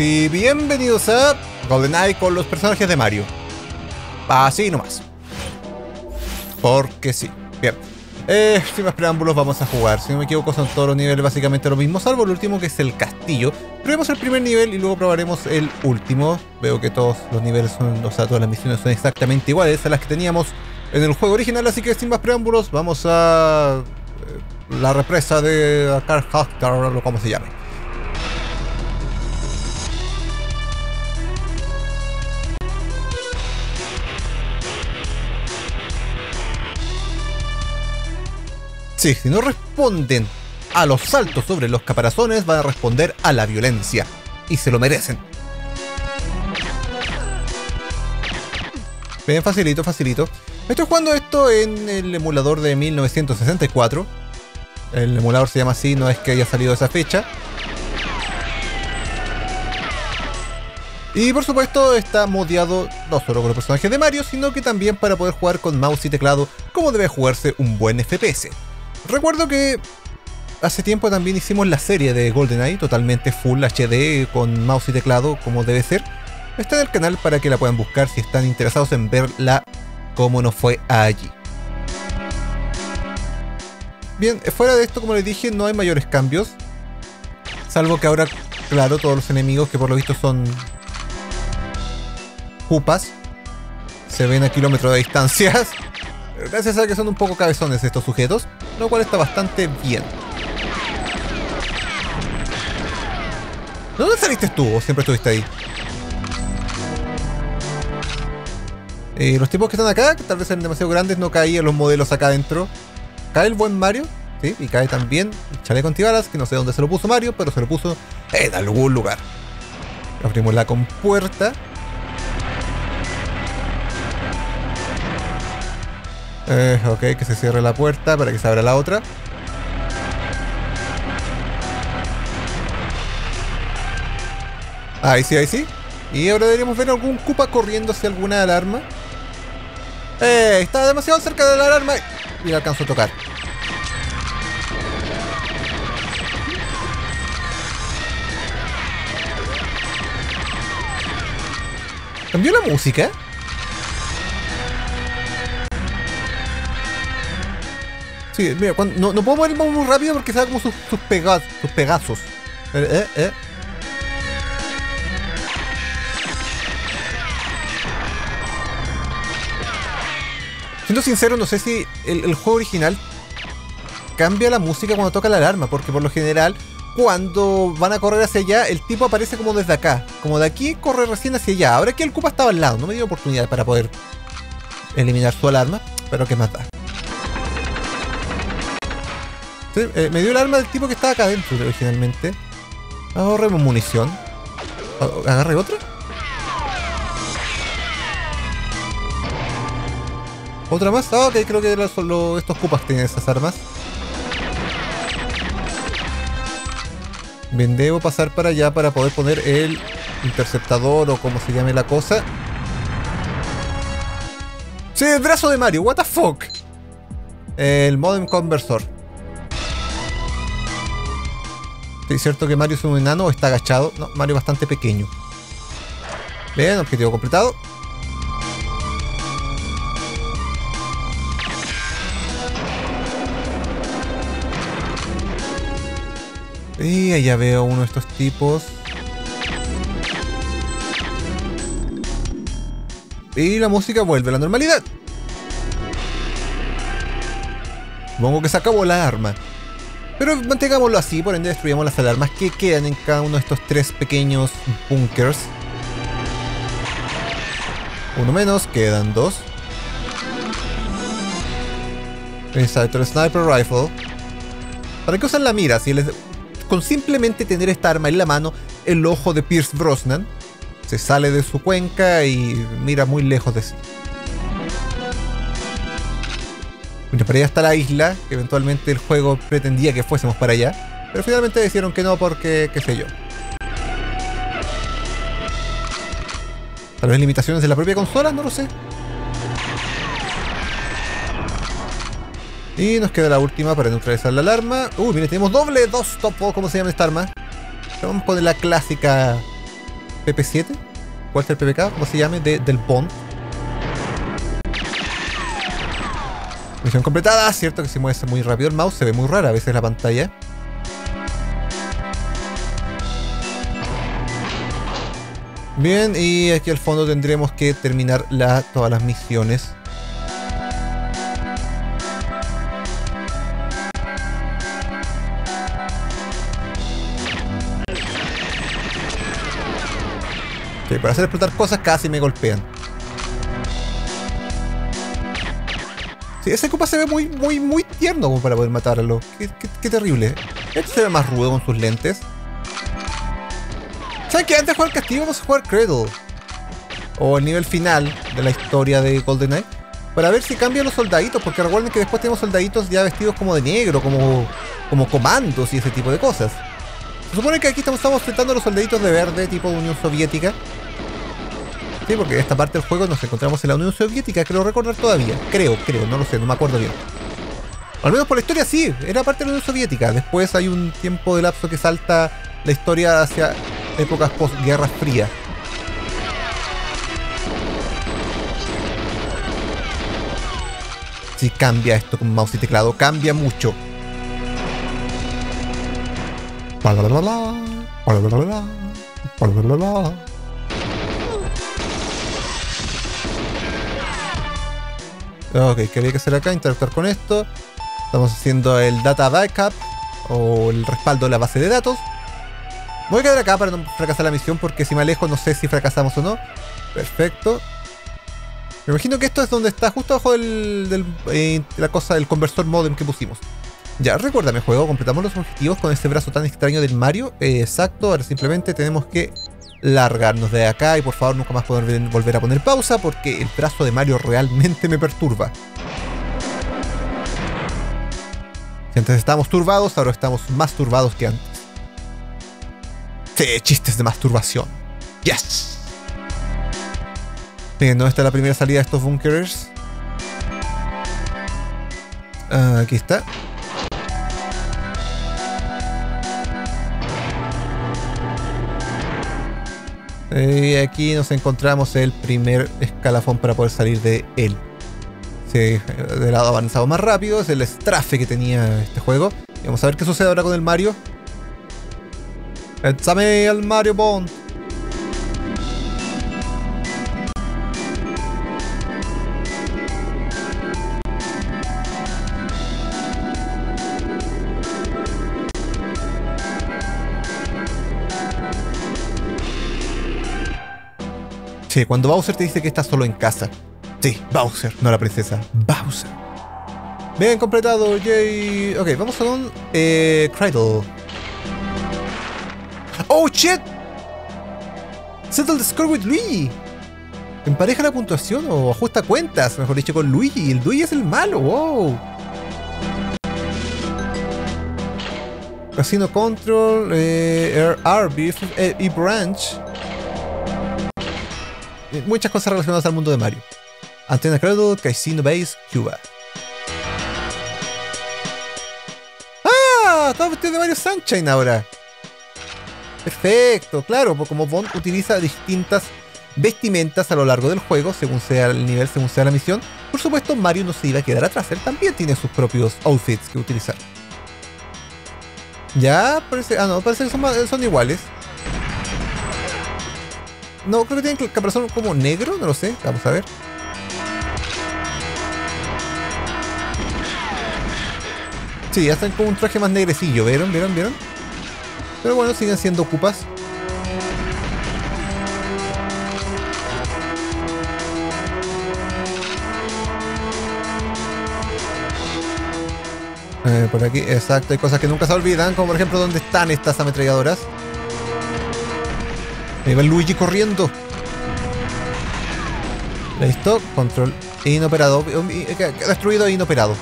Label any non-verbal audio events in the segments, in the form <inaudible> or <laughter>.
y bienvenidos a GoldenEye con los personajes de Mario. Así nomás. Porque sí. Bien. Eh, sin más preámbulos vamos a jugar. Si no me equivoco son todos los niveles básicamente lo mismo, salvo el último que es el castillo. Probemos el primer nivel y luego probaremos el último. Veo que todos los niveles son, o sea, todas las misiones son exactamente iguales a las que teníamos en el juego original, así que sin más preámbulos vamos a eh, la represa de Karhaktar o como se llame. Sí, si no responden a los saltos sobre los caparazones, van a responder a la violencia. Y se lo merecen. Bien, facilito, facilito. Estoy jugando esto en el emulador de 1964. El emulador se llama así, no es que haya salido esa fecha. Y por supuesto está modeado no solo con los personajes de Mario, sino que también para poder jugar con mouse y teclado como debe jugarse un buen FPS. Recuerdo que hace tiempo también hicimos la serie de GoldenEye, totalmente full HD con mouse y teclado como debe ser. Está en el canal para que la puedan buscar si están interesados en verla como nos fue allí. Bien, fuera de esto, como les dije, no hay mayores cambios. Salvo que ahora, claro, todos los enemigos que por lo visto son Cupas se ven a kilómetros de distancias. <laughs> Gracias a que son un poco cabezones estos sujetos, lo cual está bastante bien. ¿Dónde saliste tú o siempre estuviste ahí? Eh, los tipos que están acá, que tal vez sean demasiado grandes, no caían los modelos acá adentro. Cae el buen Mario, ¿sí? Y cae también el chaleco antibalas, que no sé dónde se lo puso Mario, pero se lo puso en algún lugar. Abrimos la compuerta. Eh, ok, que se cierre la puerta para que se abra la otra. Ahí sí, ahí sí. Y ahora deberíamos ver algún Koopa corriendo hacia alguna alarma. ¡Eh! Está demasiado cerca de la alarma y la alcanzó a tocar. ¿Cambió la música? No, puedo moverme muy rápido porque sabe como sus, sus, pegazos. Eh, eh, eh. Siendo sincero, no sé si el, juego original cambia la música cuando toca la alarma, porque por lo general, cuando van a correr hacia allá, el tipo aparece como desde acá. Como de aquí corre recién hacia allá. Ahora que el Koopa estaba al lado, no me dio oportunidad para poder eliminar su alarma, pero que más da. Eh, me dio el arma del tipo que estaba acá adentro originalmente. Ahorremos munición. ¿Agarre otra? ¿Otra más? Ah, ok, creo que solo estos cupas tienen esas armas. Bien, debo pasar para allá para poder poner el interceptador o como se llame la cosa. Sí, el brazo de Mario, what the fuck. El modem conversor. ¿Es cierto que Mario es un enano o está agachado? No, Mario es bastante pequeño. Bien, objetivo completado. Y allá veo uno de estos tipos. Y la música vuelve a la normalidad. Supongo que se acabó la arma. Pero mantengámoslo así, por ende destruyamos las alarmas que quedan en cada uno de estos tres pequeños bunkers. Uno menos, quedan dos. Insider Sniper Rifle. ¿Para qué usan la mira? Si les... Con simplemente tener esta arma en la mano, el ojo de Pierce Brosnan se sale de su cuenca y mira muy lejos de sí. Bueno, para allá está la isla, que eventualmente el juego pretendía que fuésemos para allá, pero finalmente decidieron que no porque, qué sé yo. Tal vez limitaciones de la propia consola, no lo sé. Y nos queda la última para neutralizar la alarma. Uh, mire, tenemos doble, dos topo, ¿cómo se llama esta arma? Vamos poner la clásica PP7, Walter PPK, como se llame, de, del Bond. Misión completada, cierto que se mueve muy rápido el mouse, se ve muy rara a veces la pantalla. Bien, y aquí al fondo tendremos que terminar la, todas las misiones. para hacer explotar cosas casi me golpean. Sí, ese Koopa se ve muy, muy, muy tierno para poder matarlo. Qué, terrible. Este se ve más rudo con sus lentes. ¿Saben que antes de jugar castillo vamos a jugar Cradle? O el nivel final de la historia de GoldenEye. Para ver si cambian los soldaditos, porque recuerden que después tenemos soldaditos ya vestidos como de negro, como, como comandos y ese tipo de cosas. Se supone que aquí estamos, estamos a los soldaditos de verde, tipo de Unión Soviética. Sí, porque en esta parte del juego nos encontramos en la Unión Soviética, creo recordar todavía. Creo, creo, no lo sé, no me acuerdo bien. al menos por la historia sí, era parte de la Unión Soviética. Después hay un tiempo de lapso que salta la historia hacia épocas post-guerra fría. Si cambia esto con mouse y teclado, cambia mucho. Ok, ¿qué había que hacer acá? Interactuar con esto. Estamos haciendo el data backup o el respaldo de la base de datos. Voy a quedar acá para no fracasar la misión porque si me alejo no sé si fracasamos o no. Perfecto. Me imagino que esto es donde está justo abajo del, eh, la cosa del conversor modem que pusimos. Ya, recuérdame juego, completamos los objetivos con este brazo tan extraño del Mario. Eh, exacto, ahora simplemente tenemos que largarnos de acá y por favor nunca más poder volver a poner pausa porque el brazo de Mario realmente me perturba. Si antes estábamos turbados, ahora estamos más turbados que antes. Sí, chistes de masturbación. Yes. Bien, ¿dónde está la primera salida de estos bunkers? Ah, aquí está. Y aquí nos encontramos el primer escalafón para poder salir de él. Sí, de lado avanzado más rápido, es el estrafe que tenía este juego. Y vamos a ver qué sucede ahora con el Mario. Al Mario Bond. Cuando Bowser te dice que está solo en casa. Sí, Bowser, no la princesa. Bowser. Bien completado, Jay. Ok, vamos con eh, Cradle. ¡Oh, shit! Settle the score with Luigi. Empareja la puntuación o ajusta cuentas, mejor dicho, con Luigi. El Luigi es el malo, wow. Casino Control, eh, RB eh, y Branch muchas cosas relacionadas al mundo de Mario. Antena Cradle, Casino Base, Cuba. ¡Ah! Estamos vestido de Mario Sunshine ahora. Perfecto, claro, como Bond utiliza distintas vestimentas a lo largo del juego, según sea el nivel, según sea la misión, por supuesto Mario no se iba a quedar atrás, él también tiene sus propios outfits que utilizar. Ya, parece, ah no, parece que son iguales. No, creo que tienen el caparazón como negro, no lo sé. Vamos a ver. Sí, ya están con un traje más negrecillo, ¿vieron? ¿Vieron? ¿Vieron? Pero bueno, siguen siendo ocupas. Eh, por aquí, exacto, hay cosas que nunca se olvidan, como por ejemplo dónde están estas ametralladoras. Ahí va Luigi corriendo. Listo, control inoperado. Destruido e inoperado.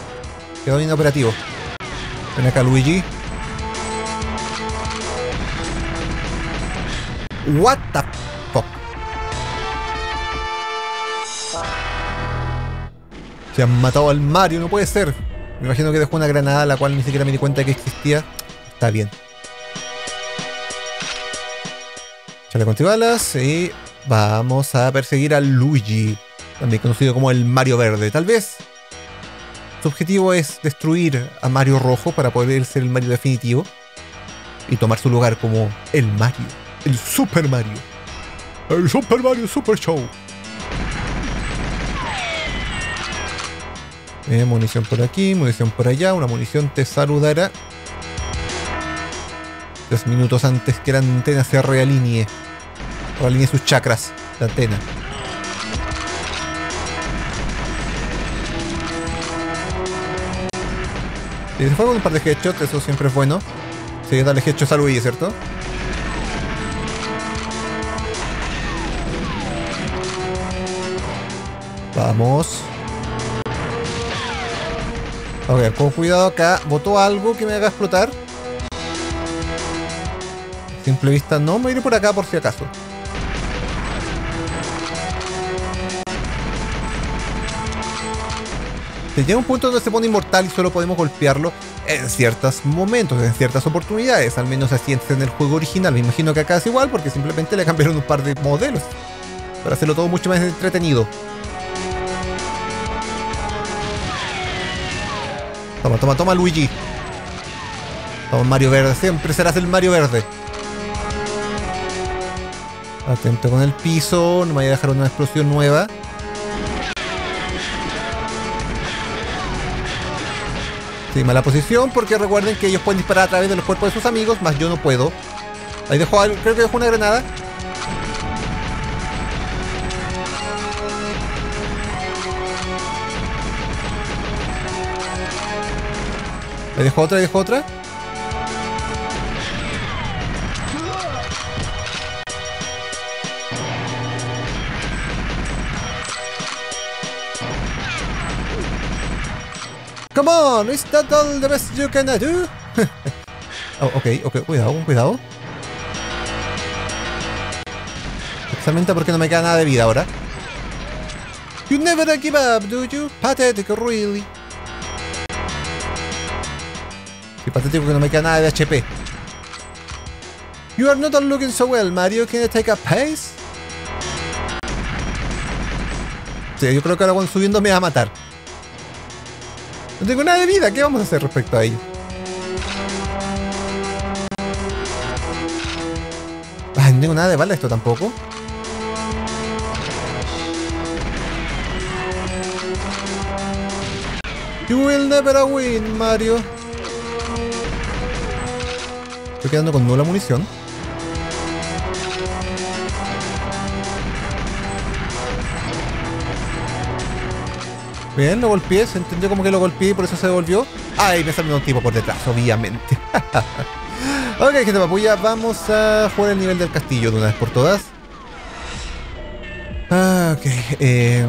Quedó inoperativo. Ven acá, Luigi. What the fuck? Se han matado al Mario, no puede ser. Me imagino que dejó una granada la cual ni siquiera me di cuenta que existía. Está bien. Chale balas y vamos a perseguir a Luigi, también conocido como el Mario Verde. Tal vez su objetivo es destruir a Mario Rojo para poder ser el Mario definitivo y tomar su lugar como el Mario, el Super Mario. El Super Mario Super Show. Eh, munición por aquí, munición por allá. Una munición te saludará. Tres minutos antes que la antena se realinee. Realinee sus chakras, la antena. Y se fue con un par de headshots, eso siempre es bueno. Sí, dale headshots a Luigi, ¿cierto? Vamos. Ok, con cuidado acá. ¿Votó algo que me haga explotar? Simple vista no. Me iré por acá por si acaso. Se llega un punto donde se pone inmortal y solo podemos golpearlo en ciertos momentos, en ciertas oportunidades. Al menos así es en el juego original. Me imagino que acá es igual porque simplemente le cambiaron un par de modelos. Para hacerlo todo mucho más entretenido. Toma, toma, toma, Luigi. Toma, Mario Verde. Siempre serás el Mario Verde. Atento con el piso. No me vaya a dejar una explosión nueva. Sí, mala posición porque recuerden que ellos pueden disparar a través de los cuerpos de sus amigos, más yo no puedo. Ahí dejó algo, creo que dejó una granada. Ahí dejó otra, ahí dejó otra. Come on, is that all the best you can do? <laughs> oh, ok, ok, cuidado, cuidado. Exactamente porque no me queda nada de vida ahora. You never give up, do you? Pathetic, really. Y patético que no me queda nada de HP. You are not looking so well, Mario. Can you take a pace? Sí, yo creo que ahora subiendo me va a matar. No tengo nada de vida. ¿Qué vamos a hacer respecto a ello? Ay, no tengo nada de bala esto tampoco. You will never win, Mario. Estoy quedando con nula munición. Bien, lo golpeé, se entendió como que lo golpeé y por eso se devolvió. Ay, me salió un tipo por detrás, obviamente. <laughs> ok, gente papuya, vamos a jugar el nivel del castillo de una vez por todas. Ah, ok. Eh,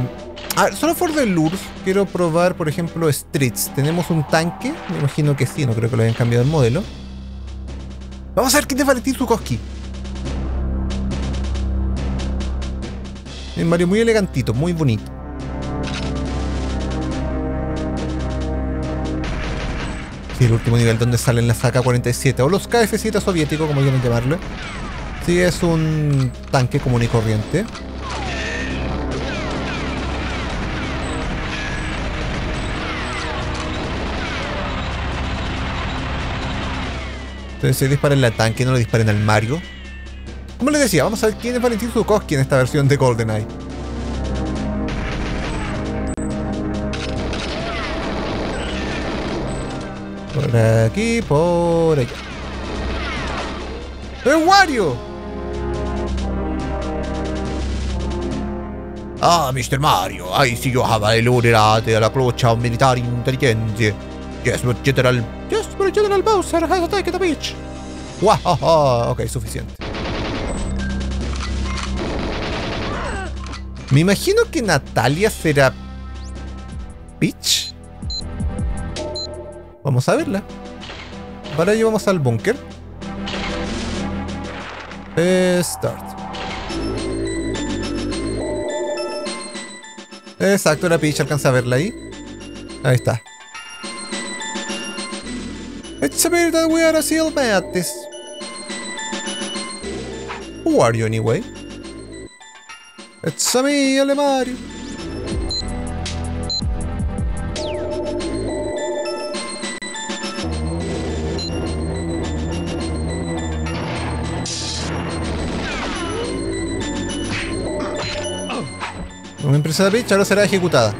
ah, solo for the lures, quiero probar, por ejemplo, streets. Tenemos un tanque, me imagino que sí, no creo que lo hayan cambiado el modelo. Vamos a ver qué te Valentín Zukoski. Un Mario muy elegantito, muy bonito. El último nivel donde salen las AK-47 o los KF-7 soviéticos, como quieran llamarlo. Sí, es un tanque común y corriente. Entonces se disparen al tanque, no le disparen al Mario. Como les decía, vamos a ver quién es Valentín Zukoski en esta versión de GoldenEye. Por aquí, por allá. ¡Es Wario! Ah, Mr. Mario, I see you have alluded alla clocha military intelligence. Yes, but General... Yes, but General Bowser has attacked the beach. Wahaha. Ok, suficiente. Me imagino que Natalia será... Peach. Vamos a verla. Para ello vamos al búnker. Start. Exacto, la Peach alcanza a verla ahí. Ahí está. It's a that we are a seal this. Who are you anyway? It's a me, Alemari. Peach ahora será ejecutada.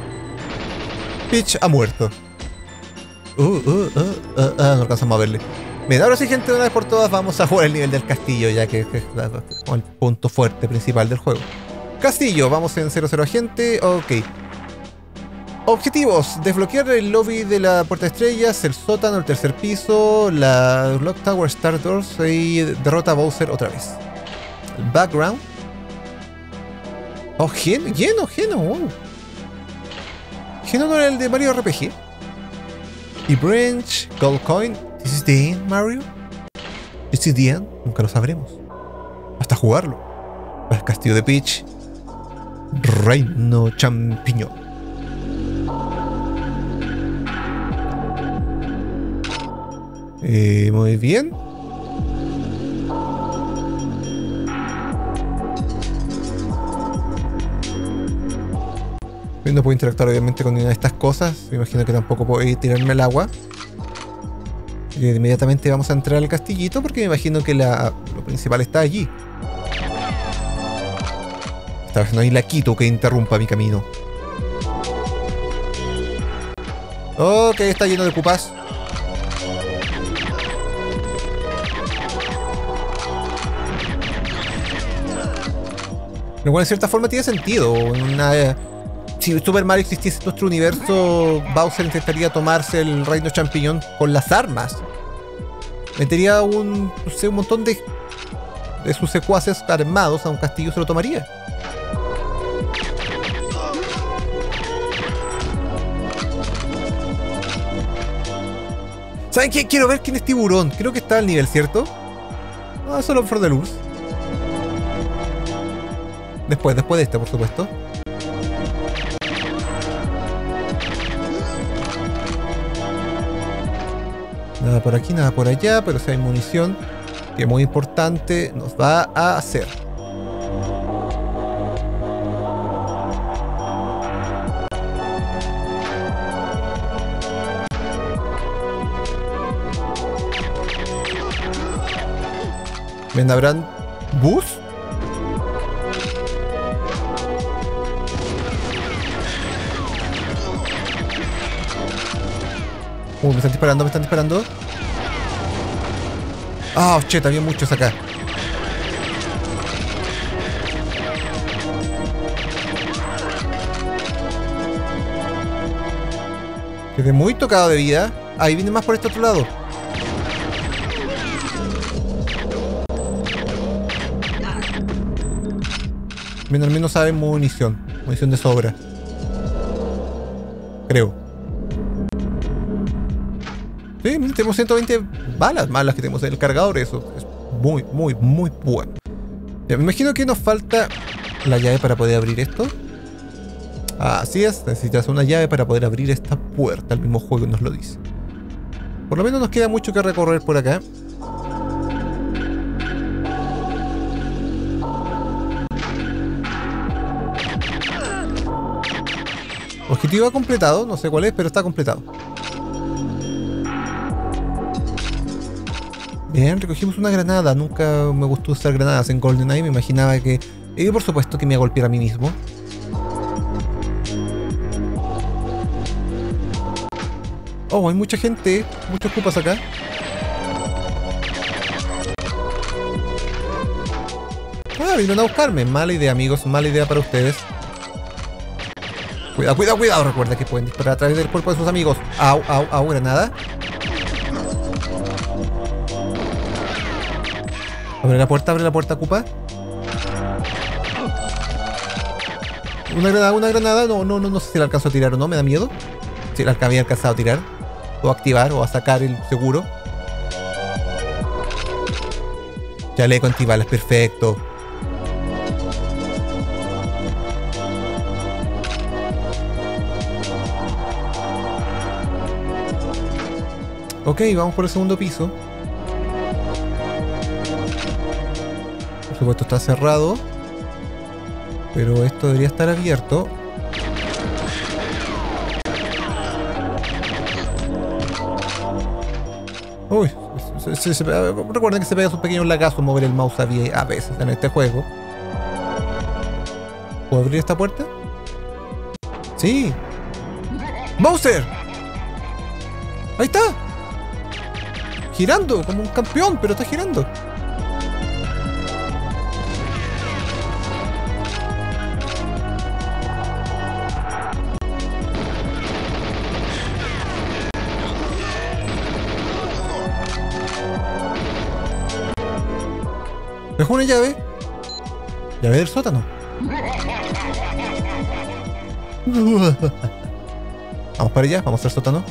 Peach ha muerto. Uh, uh, uh, uh, uh, no alcanzamos a verle. Bien, ahora sí, gente, una vez por todas vamos a jugar el nivel del castillo, ya que es el punto fuerte principal del juego. Castillo, vamos en 00 agente, ok. Objetivos, desbloquear el lobby de la puerta de estrellas, el sótano, el tercer piso, la Lock Tower Star Doors y derrota a Bowser otra vez. Background. Oh, Geno, Geno, Geno, wow. Geno no era el de Mario RPG. Y Branch, Gold Coin. ¿This is the end, Mario? ¿This is the end? Nunca lo sabremos. Hasta jugarlo. El castillo de Peach. Reino Champiñón. Eh, muy bien. No puedo interactuar obviamente con ninguna de estas cosas. Me imagino que tampoco puedo tirarme al agua. Y inmediatamente vamos a entrar al castillito porque me imagino que la, lo principal está allí. Esta vez no hay laquito que interrumpa mi camino. Ok, está lleno de cupas. Lo cual en cierta forma tiene sentido. Una, si Super Mario existiese en nuestro universo, Bowser intentaría tomarse el reino champiñón con las armas. Metería un, no sé, un montón de, de sus secuaces armados a un castillo y se lo tomaría. ¿Saben qué? Quiero ver quién es tiburón. Creo que está al nivel, ¿cierto? Ah, solo for the luz. Después, después de este, por supuesto. Nada por aquí, nada por allá, pero si hay munición, que muy importante, nos va a hacer. ¿Ven, habrán bus? Uh, me están disparando, me están disparando. Ah, chet, había muchos acá. Quedé muy tocado de vida. Ahí viene más por este otro lado. Bien, al menos saben munición. Munición de sobra. Tenemos 120 balas malas que tenemos en el cargador. Eso es muy, muy, muy bueno. Me imagino que nos falta la llave para poder abrir esto. Así es, necesitas una llave para poder abrir esta puerta. El mismo juego nos lo dice. Por lo menos nos queda mucho que recorrer por acá. Objetivo completado, no sé cuál es, pero está completado. Bien, recogimos una granada. Nunca me gustó usar granadas en GoldenEye. Me imaginaba que... Y por supuesto que me iba a golpear a mí mismo. Oh, hay mucha gente. Muchos cupas acá. Ah, vinieron a buscarme. Mala idea, amigos. Mala idea para ustedes. Cuidado, cuidado, cuidado. Recuerda que pueden disparar a través del cuerpo de sus amigos. Au, au, au, granada. Abre la puerta, abre la puerta, Cupa. Una granada, una granada. No, no, no, no sé si la alcanzo a tirar o no, me da miedo. Si la había alcanzado a tirar. O a activar o a sacar el seguro. Ya le antibalas, perfecto. Ok, vamos por el segundo piso. Supuesto está cerrado. Pero esto debería estar abierto. Uy, recuerden que se pega un pequeño lagazo mover el mouse a, veces en este juego. ¿Puedo abrir esta puerta? Sí. ¡Bowser! Ahí está. Girando como un campeón, pero está girando. Dejó una llave. Llave del sótano. <laughs> Vamos para allá, vamos al sótano.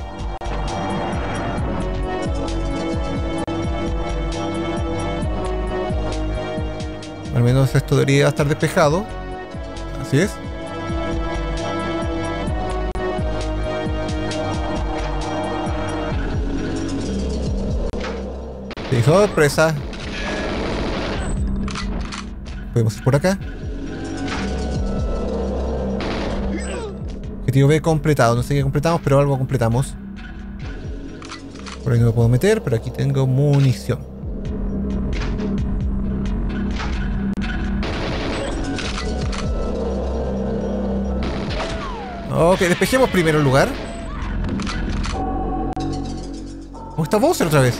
Al menos esto debería estar despejado. Así es. Sí, sorpresa. Podemos ir por acá. Objetivo B completado. No sé qué completamos, pero algo completamos. Por ahí no me puedo meter, pero aquí tengo munición. Ok, despejemos primero el lugar. ¿Cómo está Bowser otra vez?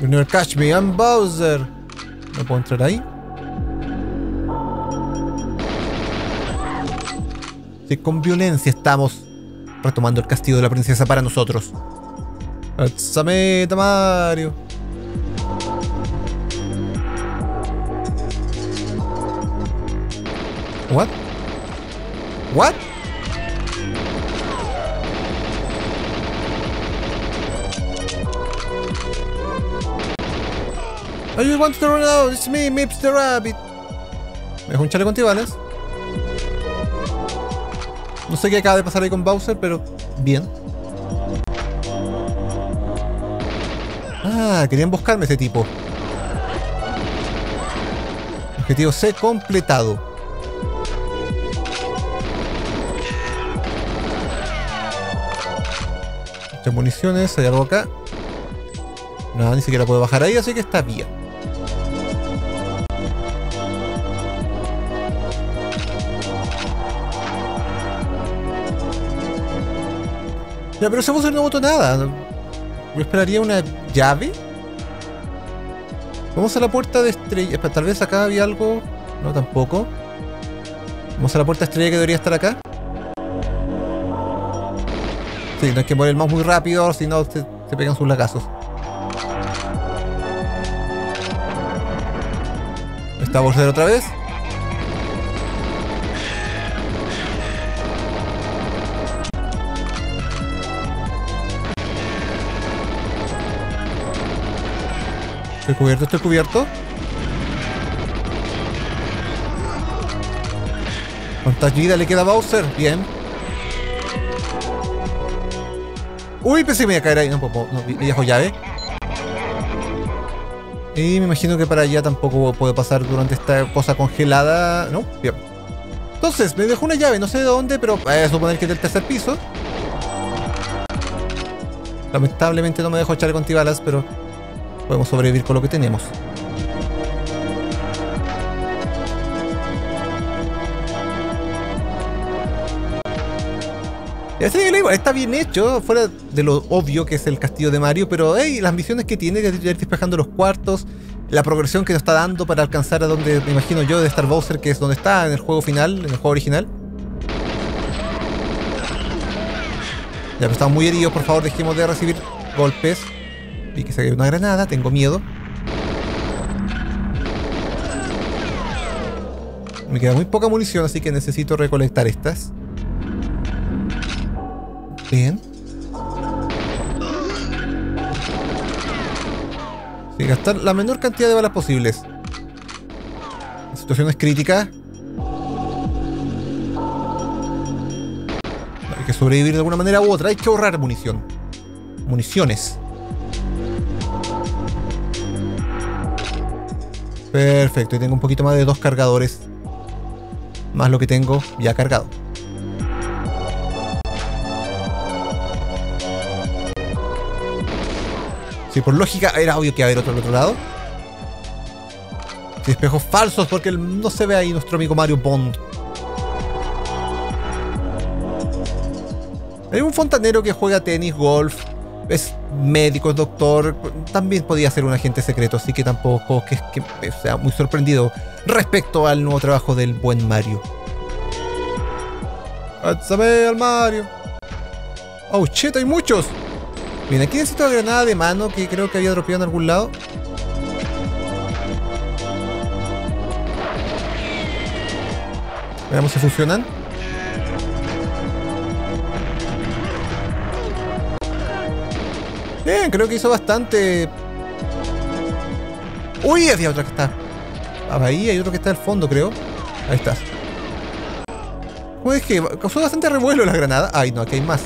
You never catch me, I'm Bowser. No puedo entrar ahí. Con violencia estamos retomando el castillo de la princesa para nosotros. Atsameta Mario. What? What? Are you want to run out? It's me, Mips the Rabbit. Me dejó un chaleco antibalas. No sé qué acaba de pasar ahí con Bowser, pero bien. Ah, querían buscarme ese tipo. Objetivo C completado. Muchas municiones, hay algo acá. Nada, ni siquiera puedo bajar ahí, así que está bien. Ya, pero ese no botó nada. Yo esperaría una llave. Vamos a la puerta de estrella. Tal vez acá había algo. No, tampoco. Vamos a la puerta estrella que debería estar acá. Sí, no hay que mover el mouse muy rápido, si no se, pegan sus lagazos. Está Bowser otra vez. Estoy cubierto, estoy cubierto. ¿Cuántas vidas le queda a Bowser? Bien. Uy, pensé que me iba a caer ahí. No, no, no me dejó llave. Y me imagino que para allá tampoco puede pasar durante esta cosa congelada. No, bien. Entonces, me dejó una llave, no sé de dónde, pero voy a suponer que es del tercer piso. Lamentablemente no me dejo echar con tibalas, pero podemos sobrevivir con lo que tenemos. está bien hecho, fuera de lo obvio que es el castillo de Mario, pero las misiones que tiene, de ir despejando los cuartos, la progresión que nos está dando para alcanzar a donde me imagino yo de Star Bowser, que es donde está en el juego final, en el juego original. Ya, pero estamos muy heridos, por favor, dejemos de recibir golpes. Vi que cayó una granada, tengo miedo. Me queda muy poca munición, así que necesito recolectar estas. Bien. Sí, gastar la menor cantidad de balas posibles. La situación es crítica. Hay que sobrevivir de alguna manera u otra. Hay que ahorrar munición. Municiones. Perfecto, y tengo un poquito más de dos cargadores. Más lo que tengo ya cargado. Si por lógica era obvio que iba a haber otro al otro lado. Si espejos falsos, porque no se ve ahí nuestro amigo Mario Bond. Hay un fontanero que juega tenis, golf, es médico, doctor, también podía ser un agente secreto, así que tampoco que, que sea muy sorprendido respecto al nuevo trabajo del buen Mario. ¡Átzame al Mario! ¡Oh shit! ¡Hay muchos! Bien, aquí necesito la granada de mano que creo que había dropeado en algún lado. Veamos si funcionan. Bien, creo que hizo bastante. Uy, había otra que está. Ahí hay otro que está al fondo, creo. Ahí está. ¿Cómo es que causó bastante revuelo la granada? Ay, no, aquí hay más.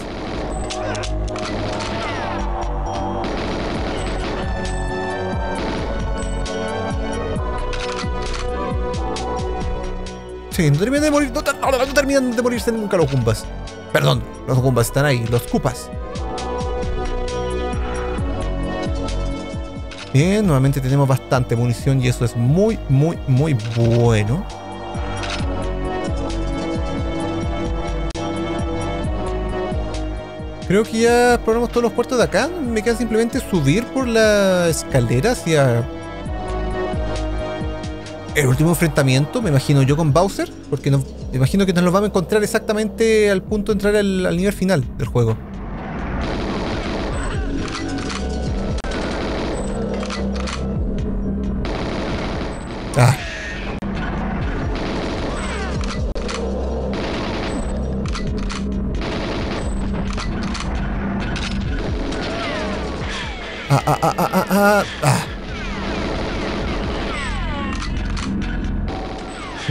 Sí, no terminan de morir. No, no, terminan de morirse nunca los Goombas. Perdón, los Goombas están ahí, los Koopas. Bien, nuevamente tenemos bastante munición y eso es muy, muy, muy bueno. Creo que ya exploramos todos los puertos de acá. Me queda simplemente subir por la escalera hacia el último enfrentamiento, me imagino yo con Bowser, porque me imagino que nos lo vamos a encontrar exactamente al punto de entrar al, nivel final del juego.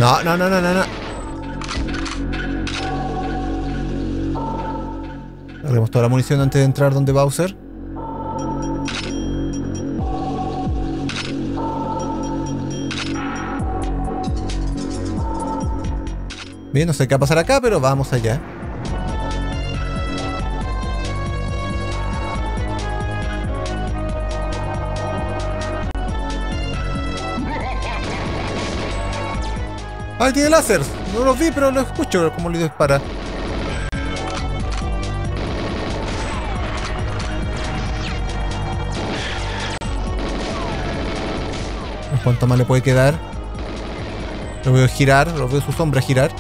No, no, no, no, no, no. Agarremos toda la munición antes de entrar donde Bowser. Bien, no sé qué va a pasar acá, pero vamos allá. ¡Ah, tiene láser! No los vi, pero lo escucho como le dispara. ¿Cuánto más le puede quedar? Lo veo girar, lo veo su sombra girar.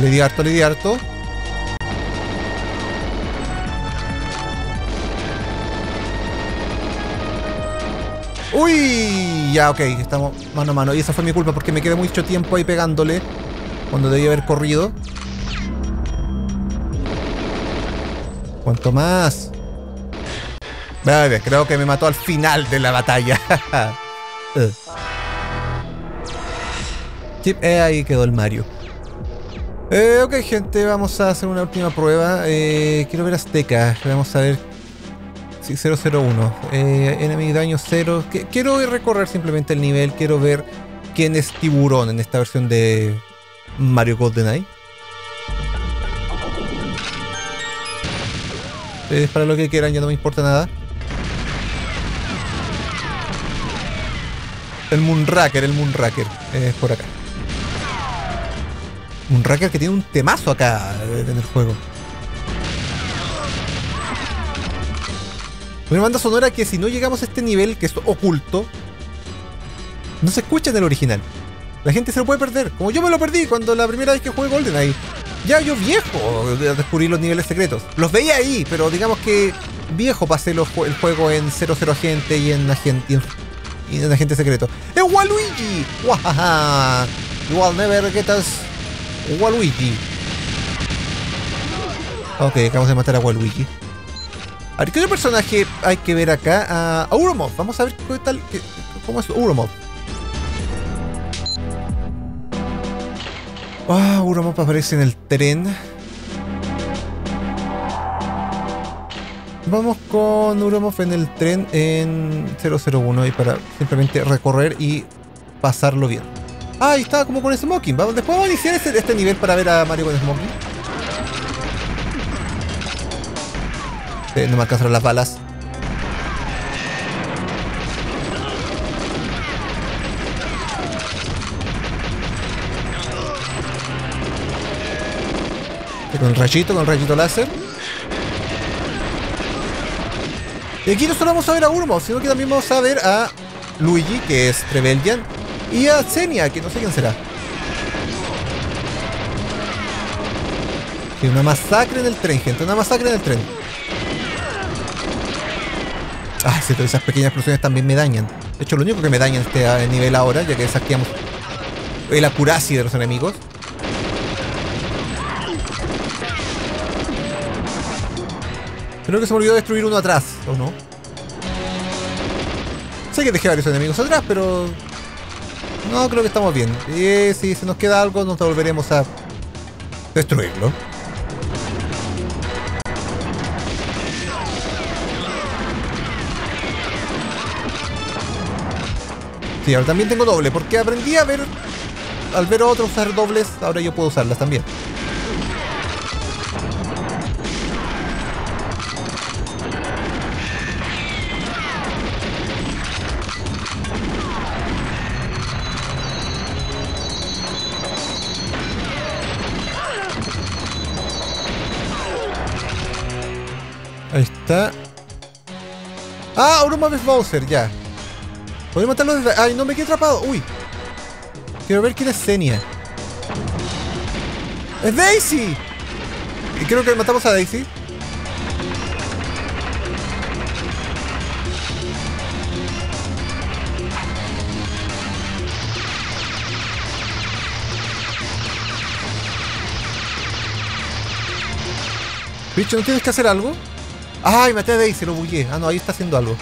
Le di harto, le di harto. ¡Uy! Ya, ok, estamos mano a mano. Y esa fue mi culpa porque me quedé mucho tiempo ahí pegándole cuando debía haber corrido. ¿Cuánto más? Vale, creo que me mató al final de la batalla. <laughs> Chip, eh, ahí quedó el Mario. Eh, ok, gente, vamos a hacer una última prueba. Eh, quiero ver Azteca. Vamos a ver Sí, 001. Eh, enemy daño 0. Quiero recorrer simplemente el nivel. Quiero ver quién es tiburón en esta versión de Mario GoldenEye. Es para lo que quieran, ya no me importa nada. El Moonraker, el Moonraker. Es por acá. Moonraker que tiene un temazo acá en el juego. Una banda sonora que si no llegamos a este nivel, que es oculto, no se escucha en el original. La gente se lo puede perder. Como yo me lo perdí cuando la primera vez que jugué GoldenEye. Ya yo viejo de descubrir los niveles secretos. Los veía ahí, pero digamos que viejo pasé el juego en 00 Agente y en Agente, y en, Agente Secreto. ¡Es Waluigi! ¡Wahaha! Igual never get us Waluigi. Ok, acabamos de matar a Waluigi. A ver, ¿qué otro personaje hay que ver acá? A Uromov. Vamos a ver qué tal, cómo es Uromov. Ah, Uromov aparece en el tren. Vamos con Uromov en el tren en 001 y para simplemente recorrer y pasarlo bien. Ah, ahí está como con Smoking. Después vamos a iniciar este, este nivel para ver a Mario con Smoking. Eh, no me alcanzaron las balas. Con el rayito, con el rayito láser. Y aquí no solo vamos a ver a Urmo, sino que también vamos a ver a Luigi, que es Trevelyan, y a Xenia, que no sé quién será. Y una masacre en el tren, gente, una masacre en el tren. Ah, sí, esas pequeñas explosiones también me dañan. De hecho, lo único que me daña en este nivel ahora, ya que saqueamos el acuracy de los enemigos. Creo que se me olvidó destruir uno atrás, ¿o no? Sé que dejé varios enemigos atrás, pero... No, creo que estamos bien. Y si se nos queda algo, nos volveremos a destruirlo. Sí, ahora también tengo doble, porque aprendí a ver... Al ver a otros usar dobles, ahora yo puedo usarlas también. Ahí está. Ah, Uruma vez Bowser, ya. Podemos matarlo desde... Ay, no me quedé atrapado. Uy. Quiero ver quién es Xenia. ¡Es Daisy! Y creo que matamos a Daisy. Bicho, ¿no tienes que hacer algo? ¡Ay, maté a Daisy! Lo bugué. Ah, no, ahí está haciendo algo.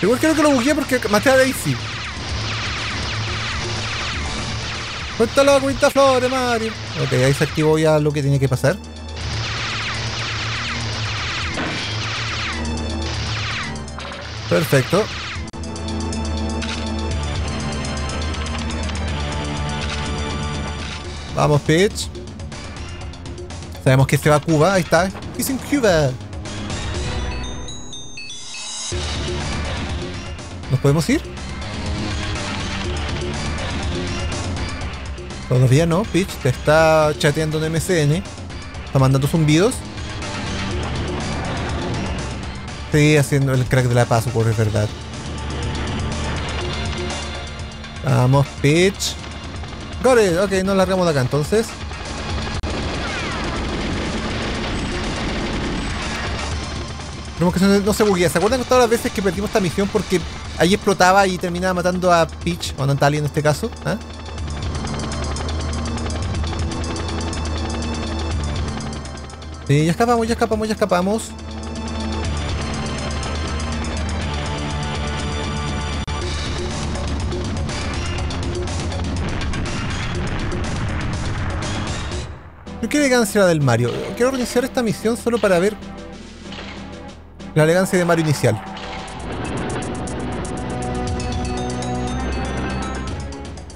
Igual creo que lo bugué porque maté a Daisy. Cuéntalo cuenta flores, Mario. Ok, ahí se activó ya lo que tenía que pasar. Perfecto. Vamos, Peach. Sabemos que se va a Cuba. Ahí está. He's in Cuba. ¿Nos podemos ir? Todavía no, Peach te está chateando en MCN. Está mandando zumbidos. Sí, haciendo el crack de la password, es verdad. Vamos, Peach. Got it. Ok, nos largamos de acá entonces. Tenemos que no se buguea. ¿Se acuerdan todas las veces que perdimos esta misión porque ahí explotaba y terminaba matando a Peach o a Natalia en este caso? ¿Ah? Sí, ya escapamos, ya escapamos, ya escapamos. ¿Qué elegancia del Mario? Quiero reiniciar esta misión solo para ver la elegancia de Mario inicial.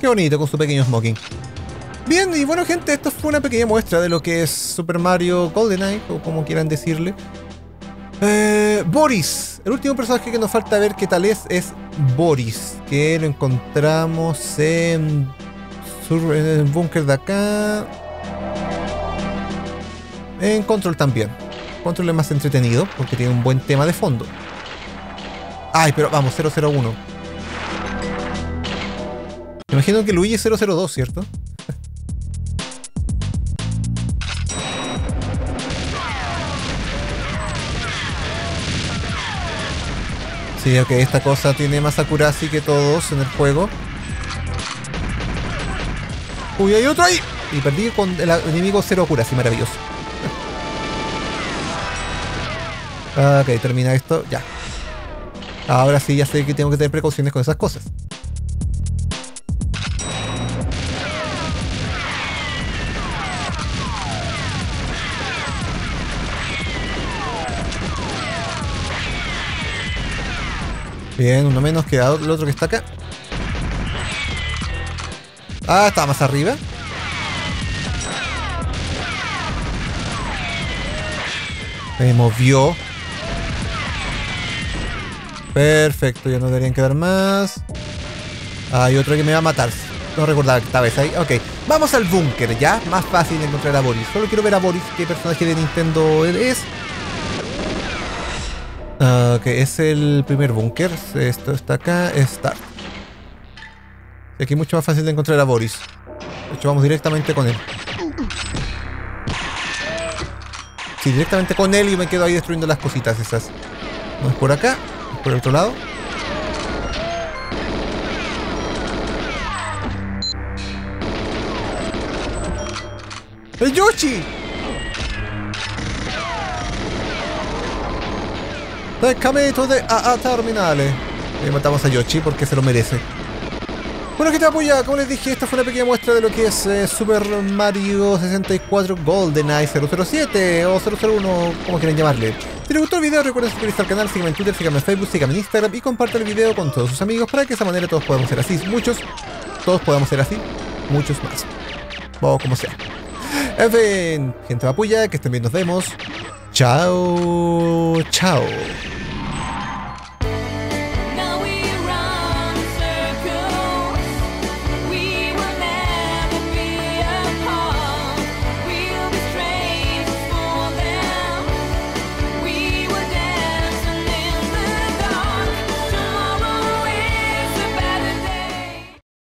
Qué bonito con su pequeño smoking. Bien, y bueno gente, esto fue una pequeña muestra de lo que es Super Mario GoldenEye, o como quieran decirle. Eh, Boris, el último personaje que nos falta ver qué tal es, es Boris, que lo encontramos en, el búnker de acá. En Control también. Control es más entretenido porque tiene un buen tema de fondo. Ay, pero vamos, 001. Imagino que Luigi es 002, ¿cierto? Sí, ok, esta cosa tiene más accuracy que todos en el juego. Uy, hay otro ahí. Y perdí con el enemigo cero accuracy, maravilloso. Ok, termina esto, ya. Ahora sí, ya sé que tengo que tener precauciones con esas cosas. Bien, uno menos queda el otro que está acá. Ah, está más arriba. Me movió. Perfecto, ya no deberían quedar más. Hay otro que me va a matar. No recordaba que estaba esa ahí. Ok, vamos al búnker, ¿ya? Más fácil encontrar a Boris. Solo quiero ver a Boris, qué personaje de Nintendo él es. Ah, ok, es el primer búnker. Esto está acá. Start. Aquí es mucho más fácil de encontrar a Boris. De hecho, vamos directamente con él. Sí, directamente con él y me quedo ahí destruyendo las cositas esas. Es por acá, por el otro lado. ¡El Yoshi! Pescamento de AA Terminales. Y matamos a Yoshi porque se lo merece. Bueno, que te apoya, como les dije, esta fue una pequeña muestra de lo que es eh, Super Mario 64 GoldenEye 007 o 001, como quieran llamarle. Si les gustó el video, recuerden suscribirse al canal, síganme en Twitter, síganme en Facebook, síganme en Instagram y compartan el video con todos sus amigos para que de esa manera todos podamos ser así. Muchos, todos podamos ser así, muchos más. O como sea. En fin, gente apoya, que estén bien, nos vemos. Chao, chao.